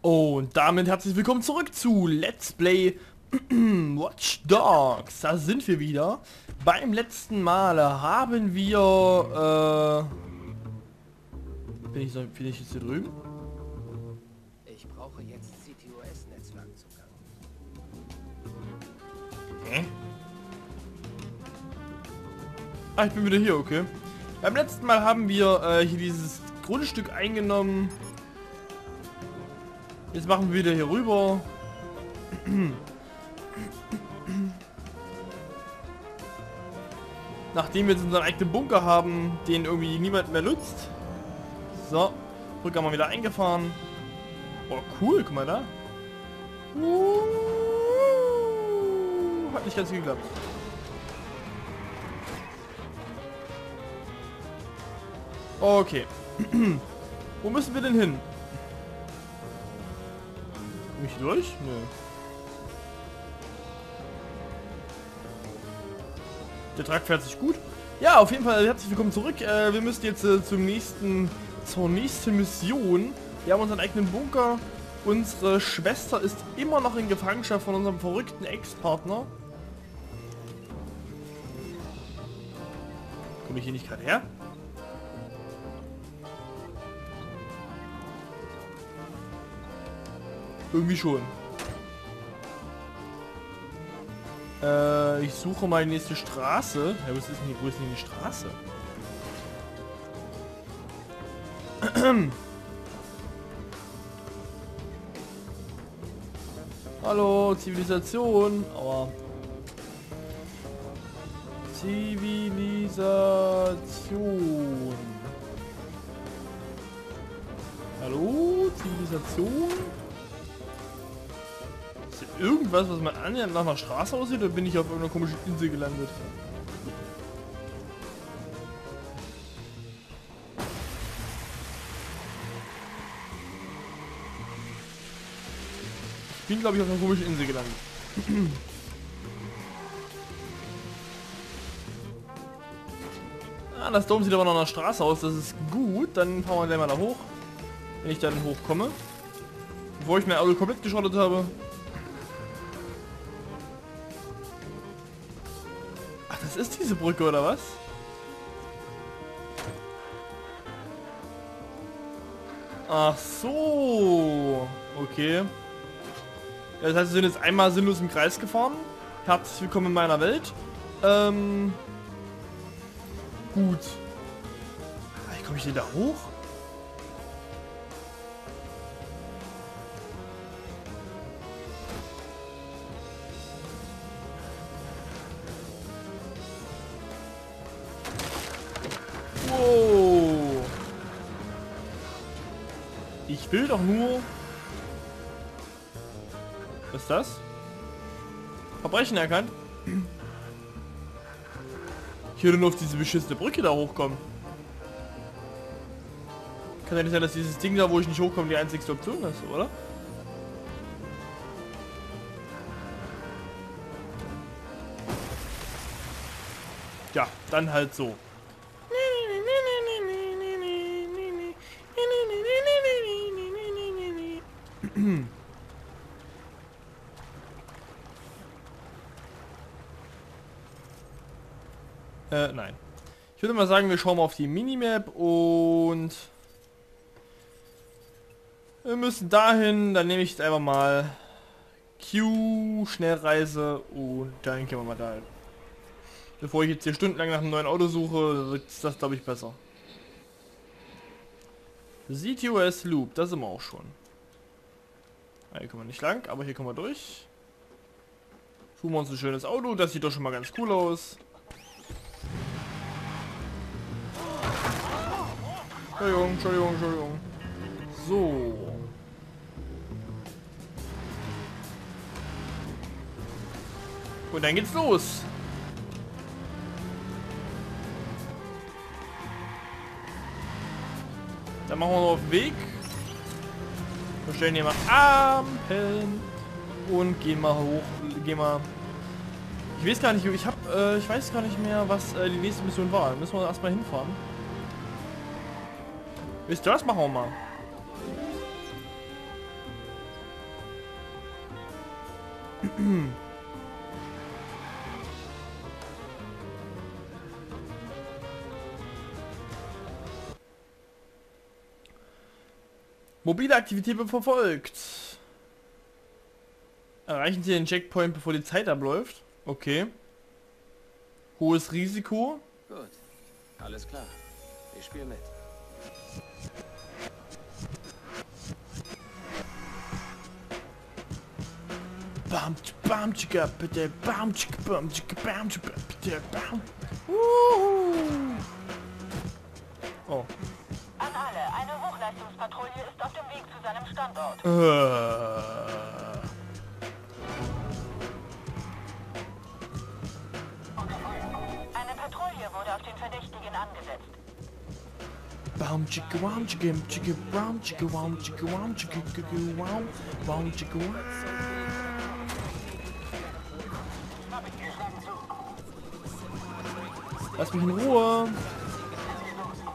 Und damit herzlich willkommen zurück zu Let's Play Watch Dogs. Da sind wir wieder. Beim letzten Male haben wir... Äh, bin, ich, so- bin ich jetzt hier drüben? Ich brauche jetzt CTOS-Netzwerkzugang. Hä? Ah, ich bin wieder hier, okay. Beim letzten Mal haben wir äh, hier dieses Grundstück eingenommen. Jetzt machen wir wieder hier rüber. Nachdem wir jetzt unseren eigenen Bunker haben, den irgendwie niemand mehr nutzt. So, Brücke haben wir wieder eingefahren. Oh, cool, guck mal da. Uh, hat nicht ganz geklappt. Okay. Wo müssen wir denn hin? Mich durch? Nö. Der Trakt fährt sich gut. Ja, auf jeden Fall herzlich willkommen zurück. Äh, wir müssen jetzt äh, zum nächsten, zur nächsten Mission. Wir haben unseren eigenen Bunker. Unsere Schwester ist immer noch in Gefangenschaft von unserem verrückten Ex-Partner. Komme ich hier nicht gerade her? Irgendwie schon. Äh, ich suche die nächste Straße. Ja, was ist denn hier? Wo ist denn die Straße? Hallo, Zivilisation. Aua. Zivilisation. Hallo, Zivilisation? Irgendwas, was man annähernd nach einer Straße aussieht, oder bin ich auf irgendeiner komischen Insel gelandet? Ich bin, glaube ich, auf einer komischen Insel gelandet. ah, das Dom sieht aber noch nach Straße aus, das ist gut. Dann fahren wir gleich mal da hoch. Wenn ich dann hochkomme. Bevor ich mein Auto komplett geschrottet habe. Das ist diese Brücke, oder was? Ach so. Okay. Ja, das heißt, wir sind jetzt einmal sinnlos im Kreis gefahren. Herzlich willkommen in meiner Welt. Ähm. Gut. Ah, Wie komme ich denn da hoch? Ich will doch nur... Was ist das? Verbrechen erkannt? Ich würde nur auf diese beschissene Brücke da hochkommen. Kann ja nicht sein, dass dieses Ding da, wo ich nicht hochkomme, die einzigste Option ist, oder? Ja, dann halt so. Äh, nein. Ich würde mal sagen, wir schauen mal auf die Minimap und wir müssen dahin, dann nehme ich jetzt einfach mal Q, Schnellreise und dann gehen wir mal dahin. Bevor ich jetzt hier stundenlang nach einem neuen Auto suche, ist das glaube ich besser. CTOS Loop, da sind wir auch schon. Hier kommen wir nicht lang, aber hier kommen wir durch. Suchen wir uns ein schönes Auto, das sieht doch schon mal ganz cool aus. Entschuldigung, Entschuldigung, Entschuldigung. So. Und dann geht's los. Dann machen wir noch auf den Weg. Wir stellen hier mal Ampeln und gehen mal hoch, gehen mal... Ich weiß gar nicht, ich hab, äh, ich weiß gar nicht mehr, was äh, die nächste Mission war. Müssen wir erstmal hinfahren. Wisst ihr was? Machen wir mal. Mobile Aktivität wird verfolgt. Erreichen Sie den Checkpoint, bevor die Zeit abläuft. Okay. Hohes Risiko. Gut. Alles klar. Ich spiele mit. Bam, bam, tschicka, bitte, bam, tschicka, bam, tschicka, bam, tschicka, bitte, bam. Oh. An alle, eine Hochleistungspatrouille ist seinem Standort. Eine Patrouille wurde auf den Verdächtigen angesetzt. Bam, tschicka, wam, tschicka, tschicka, bam, tschicka, wam, tschicka, wam, tschicka, tschicka, wam, wam, tschicka, wam. Lass mich in Ruhe.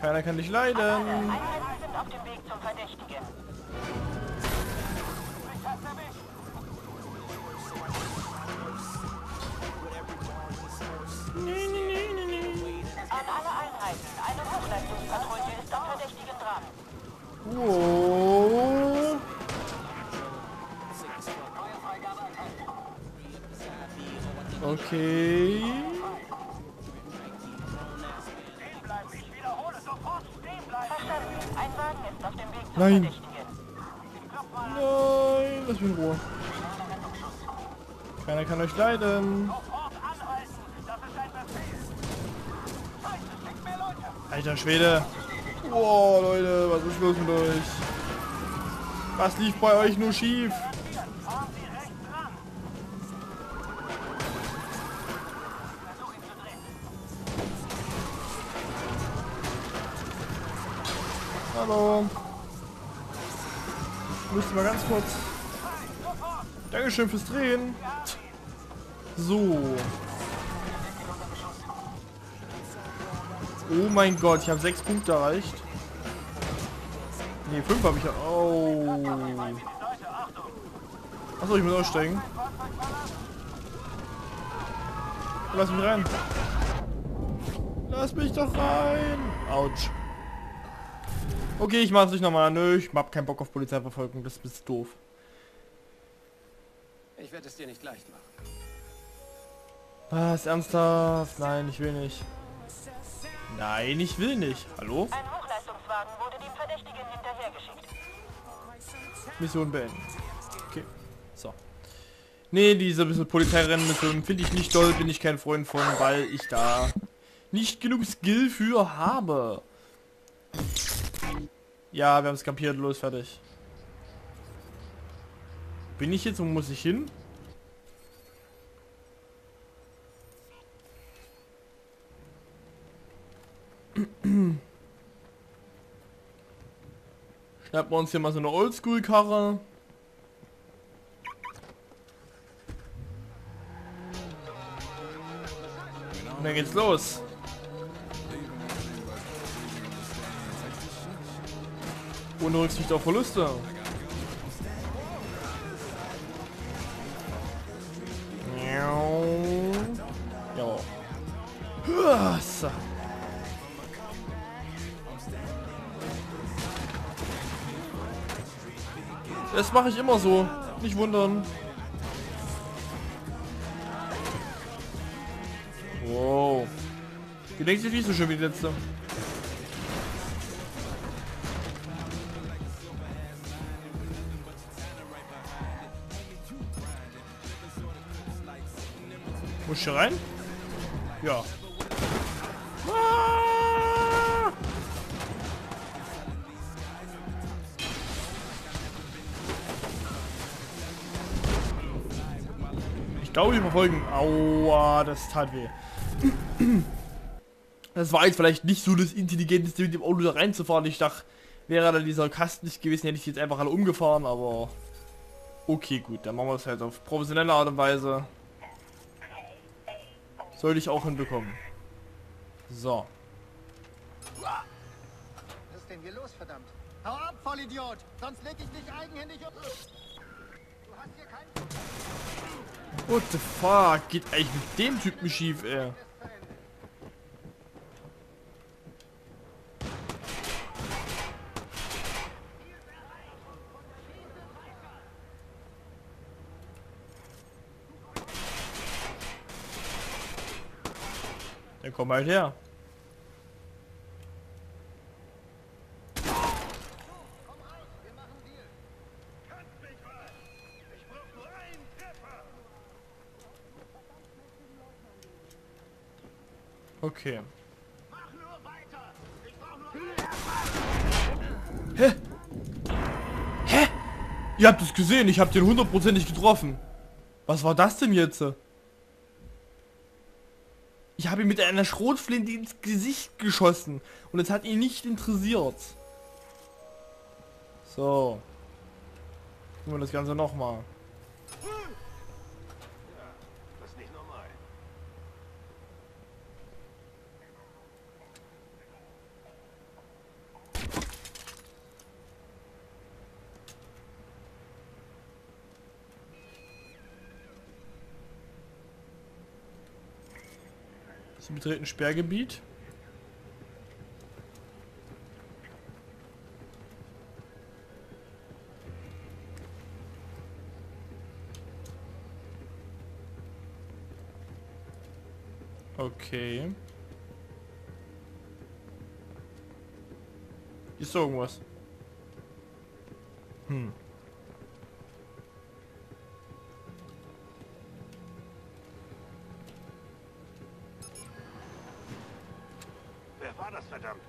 Keiner kann dich leiden. Einheiten sind auf dem Weg zum Verdächtigen. An alle Einheiten, eine Hochleistungspatrouille ist am Verdächtigen dran. Wow. Okay. Verstanden. Nein, lass mich in Ruhe. Keiner kann euch leiden. Alter Schwede. Boah, Leute, was ist los mit euch? Was lief bei euch nur schief? Hallo. Müsste mal ganz kurz. Dankeschön fürs Drehen. So. Oh mein Gott, ich habe sechs Punkte erreicht. Ne, fünf habe ich. Oh. Achso, ich muss aussteigen. Lass mich rein. Lass mich doch rein. Autsch. Okay, ich mach's nicht nochmal. Nö, ich hab keinen Bock auf Polizeiverfolgung. Das ist doof. Ich werde es dir nicht leicht machen. Was? Ernsthaft? Nein, ich will nicht. Nein, ich will nicht. Hallo? Ein Hochleistungswagen wurde dem Verdächtigen hinterhergeschickt. Mission beenden. Okay. So. Nee, diese bisschen Polizeirennen-Mission finde ich nicht toll, bin ich kein Freund von, weil ich da nicht genug Skill für habe. Ja, wir haben es kapiert, los, fertig. Bin ich jetzt, wo muss ich hin? Schnappen wir uns hier mal so eine Oldschool-Karre. Und dann geht's los. Ohne Rücksicht auf Verluste. Das mache ich immer so. Nicht wundern. Wow. Die denkt sich nicht so schön wie die letzte. Muss ich hier rein? Ja. Ah! Ich glaube, die verfolgen. Aua, das tat weh. Das war jetzt vielleicht nicht so das Intelligenteste, mit dem Auto da reinzufahren. Ich dachte, wäre da dieser Kasten nicht gewesen, hätte ich jetzt einfach alle umgefahren, aber... Okay, gut, dann machen wir es halt auf professionelle Art und Weise. Sollte ich auch hinbekommen. So. Was ist denn hier los, verdammt? Hau ab, Vollidiot! Sonst leg ich dich eigenhändig um. Du What the fuck? Geht eigentlich mit dem Typen schief, ey. Der kommt halt her. Okay. Hä? Hä? Ihr habt es gesehen, ich habe den hundertprozentig getroffen. Was war das denn jetzt? Ich habe ihn mit einer Schrotflinte ins Gesicht geschossen und es hat ihn nicht interessiert. So. Tun wir das Ganze nochmal. Sie betreten Sperrgebiet. Okay. Ist irgendwas. Hm. Wer war das, verdammt?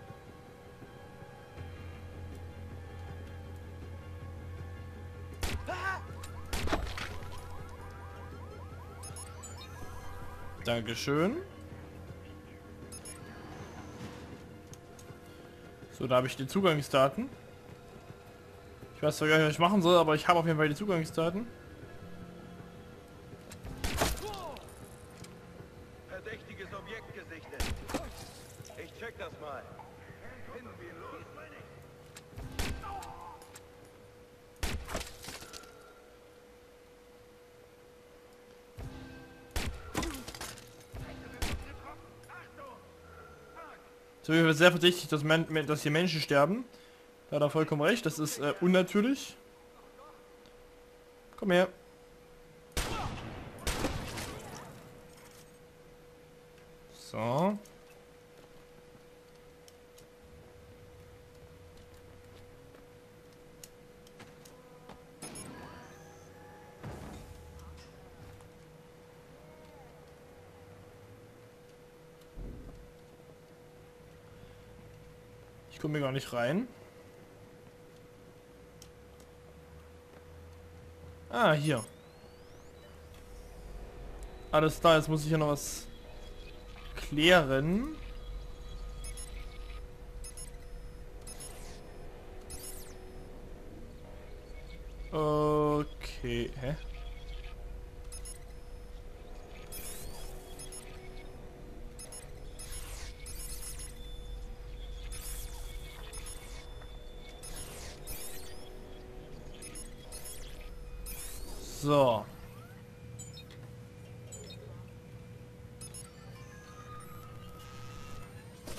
Dankeschön. So, da habe ich die Zugangsdaten. Ich weiß zwar gar nicht, was ich machen soll, aber ich habe auf jeden Fall die Zugangsdaten. Mir wird sehr verdächtig, dass, Men dass hier Menschen sterben. Da hat er vollkommen recht, das ist äh, unnatürlich. Komm her. So. Ich komme hier gar nicht rein. Ah, hier. Alles da, jetzt muss ich hier noch was klären. Okay, hä? So.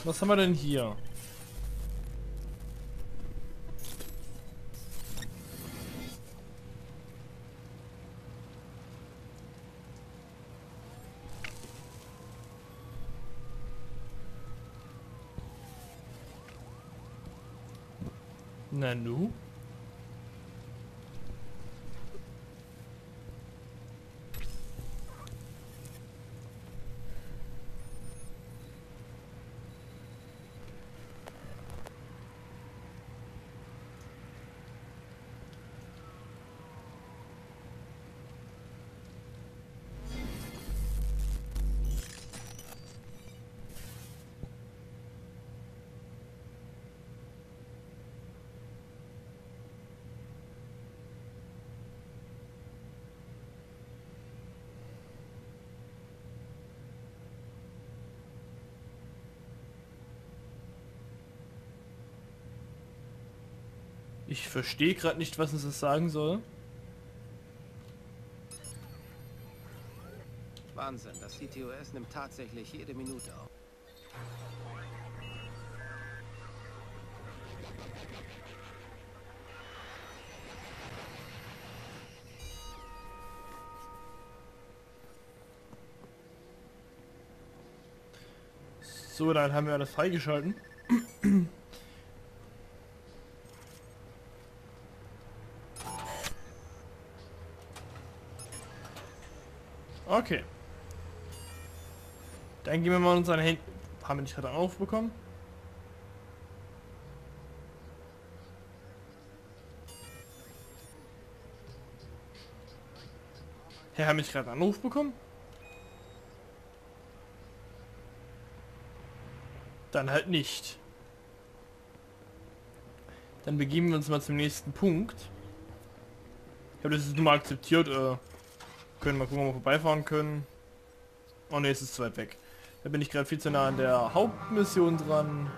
Was haben wir denn hier? Nanu? Ich verstehe gerade nicht, was uns das sagen soll. Wahnsinn, das CTOS nimmt tatsächlich jede Minute auf. So, dann haben wir alles freigeschalten. Okay. Dann gehen wir mal unsere Hände. Haben wir nicht gerade aufbekommen? Herr, haben wir nicht gerade einen Anruf bekommen? Dann halt nicht. Dann begeben wir uns mal zum nächsten Punkt. Ich habe das jetzt nur mal akzeptiert. Äh, können mal gucken, ob wir vorbeifahren können. Oh ne, es ist zu weit weg. Da bin ich gerade viel zu nah an der Hauptmission dran.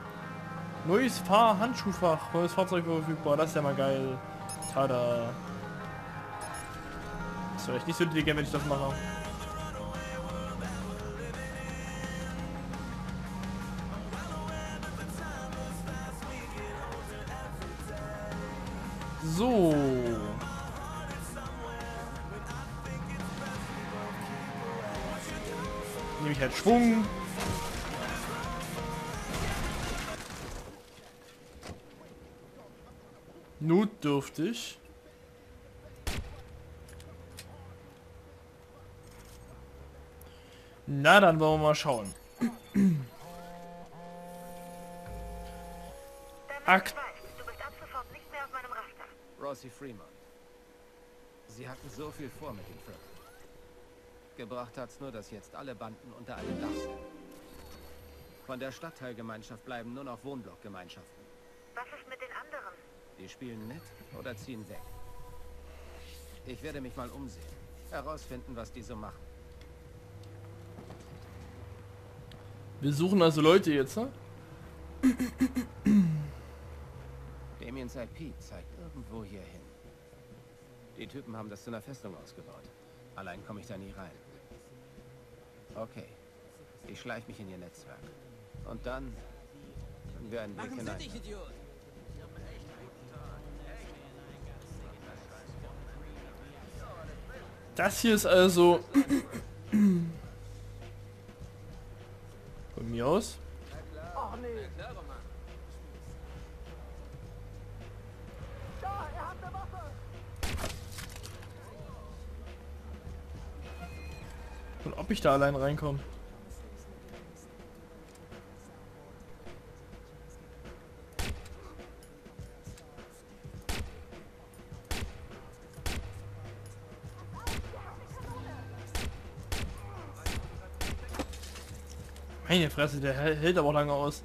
Neues Fahrhandschuhfach, neues Fahrzeug verfügbar, das ist ja mal geil. Tada. Wäre echt nicht so intelligent, wenn ich das mache. So. Nehme ich halt Schwung. Notdürftig. Na, dann wollen wir mal schauen. Akt. Du bist ab sofort nicht mehr auf meinem Raster. Rossi Fremont. Sie hatten so viel vor mit dem Viertel. Gebracht hat's nur, dass jetzt alle Banden unter einem Dach sind. Von der Stadtteilgemeinschaft bleiben nur noch Wohnblockgemeinschaften. Was ist mit den anderen? Die spielen mit oder ziehen weg. Ich werde mich mal umsehen. Herausfinden, was die so machen. Wir suchen also Leute jetzt, ne? Damien's IP zeigt irgendwo hier hin. Die Typen haben das zu einer Festung ausgebaut. Allein komme ich da nie rein. Okay. Ich schleiche mich in ihr Netzwerk. Und dann können wir einen Weg hinein. Das hier ist also... Von mir aus. Und ob ich da allein reinkomme. Meine Fresse, der hält aber lange aus.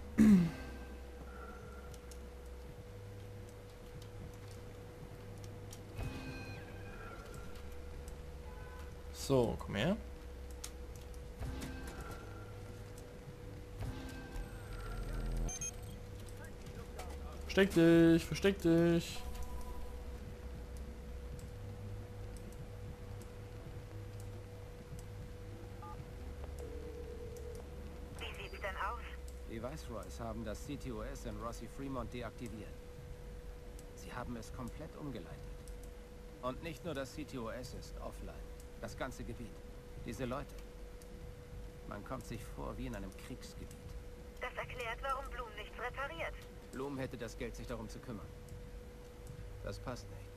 Versteck dich, versteck dich. Wie sieht's denn aus? Die Viceroys haben das CTOS in Rossi Fremont deaktiviert. Sie haben es komplett umgeleitet. Und nicht nur das CTOS ist offline. Das ganze Gebiet. Diese Leute. Man kommt sich vor wie in einem Kriegsgebiet. Das erklärt, warum Blum nichts repariert. Blum hätte das Geld, sich darum zu kümmern. Das passt nicht.